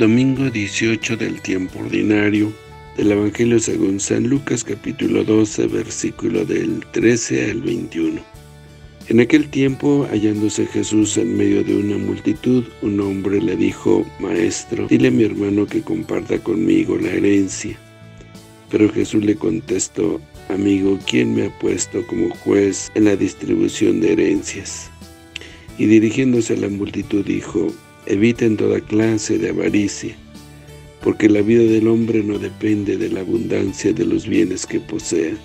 Domingo 18 del tiempo ordinario del Evangelio según San Lucas capítulo 12 versículo del 13 al 21. En aquel tiempo, hallándose Jesús en medio de una multitud, un hombre le dijo, Maestro, dile a mi hermano que comparta conmigo la herencia. Pero Jesús le contestó, Amigo, ¿quién me ha puesto como juez en la distribución de herencias? Y dirigiéndose a la multitud dijo, Eviten toda clase de avaricia, porque la vida del hombre no depende de la abundancia de los bienes que posea.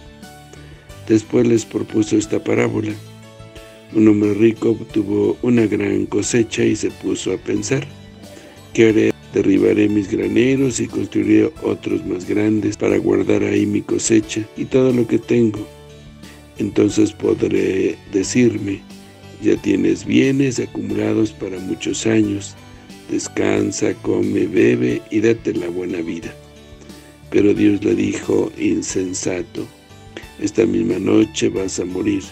Después les propuso esta parábola. Un hombre rico obtuvo una gran cosecha y se puso a pensar, ¿qué haré? Derribaré mis graneros y construiré otros más grandes para guardar ahí mi cosecha y todo lo que tengo. Entonces podré decirme, ya tienes bienes acumulados para muchos años, descansa, come, bebe y date la buena vida. Pero Dios le dijo, insensato, esta misma noche vas a morir.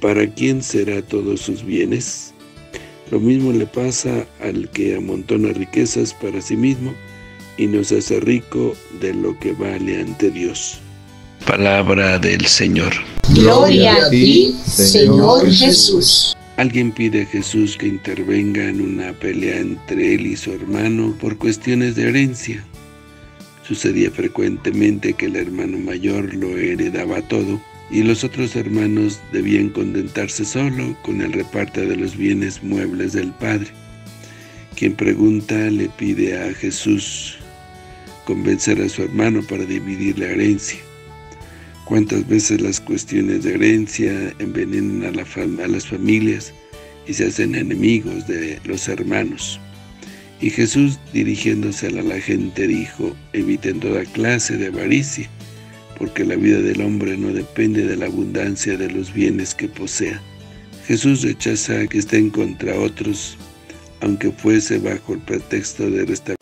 ¿Para quién será todos sus bienes? Lo mismo le pasa al que amontona riquezas para sí mismo y nos hace rico de lo que vale ante Dios. Palabra del Señor. Gloria a ti, Señor Jesús. Alguien pide a Jesús que intervenga en una pelea entre él y su hermano por cuestiones de herencia. Sucedía frecuentemente que el hermano mayor lo heredaba todo y los otros hermanos debían contentarse solo con el reparto de los bienes muebles del padre. Quien pregunta le pide a Jesús convencer a su hermano para dividir la herencia. Cuántas veces las cuestiones de herencia envenenan a, la a las familias y se hacen enemigos de los hermanos. Y Jesús, dirigiéndose a la gente, dijo, eviten toda clase de avaricia, porque la vida del hombre no depende de la abundancia de los bienes que posea. Jesús rechaza que estén contra otros, aunque fuese bajo el pretexto de restaurar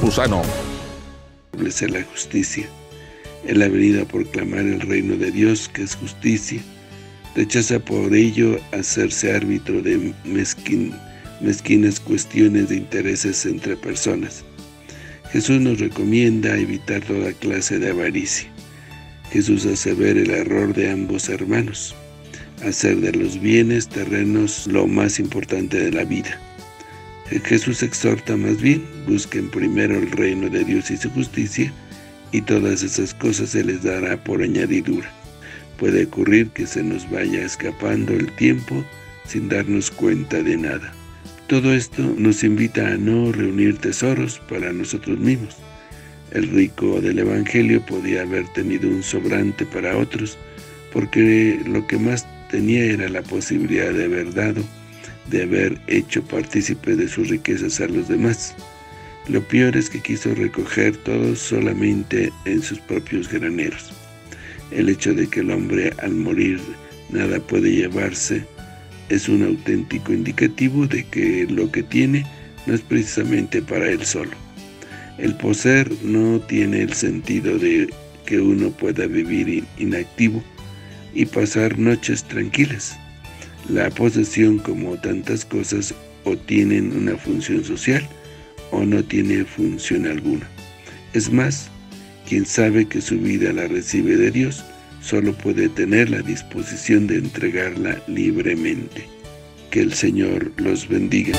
Campuzano. Establecer la justicia. Él ha venido a proclamar el reino de Dios, que es justicia. Rechaza por ello hacerse árbitro de mezquinas cuestiones de intereses entre personas. Jesús nos recomienda evitar toda clase de avaricia. Jesús hace ver el error de ambos hermanos, hacer de los bienes terrenos lo más importante de la vida. Jesús exhorta más bien, busquen primero el reino de Dios y su justicia, y todas esas cosas se les dará por añadidura. Puede ocurrir que se nos vaya escapando el tiempo sin darnos cuenta de nada. Todo esto nos invita a no reunir tesoros para nosotros mismos. El rico del Evangelio podía haber tenido un sobrante para otros, porque lo que más tenía era la posibilidad de haber dado de haber hecho partícipe de sus riquezas a los demás. Lo peor es que quiso recoger todo solamente en sus propios graneros. El hecho de que el hombre al morir nada puede llevarse es un auténtico indicativo de que lo que tiene no es precisamente para él solo. El poseer no tiene el sentido de que uno pueda vivir inactivo y pasar noches tranquilas. La posesión, como tantas cosas, o tienen una función social o no tiene función alguna. Es más, quien sabe que su vida la recibe de Dios, solo puede tener la disposición de entregarla libremente. Que el Señor los bendiga.